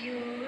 you